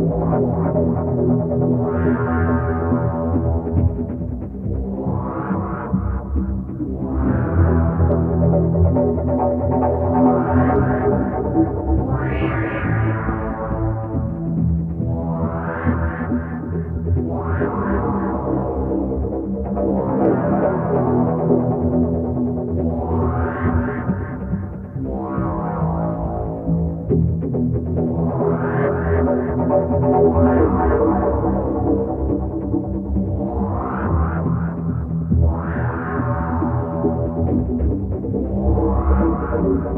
Wow.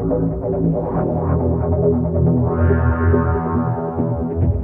Thank you.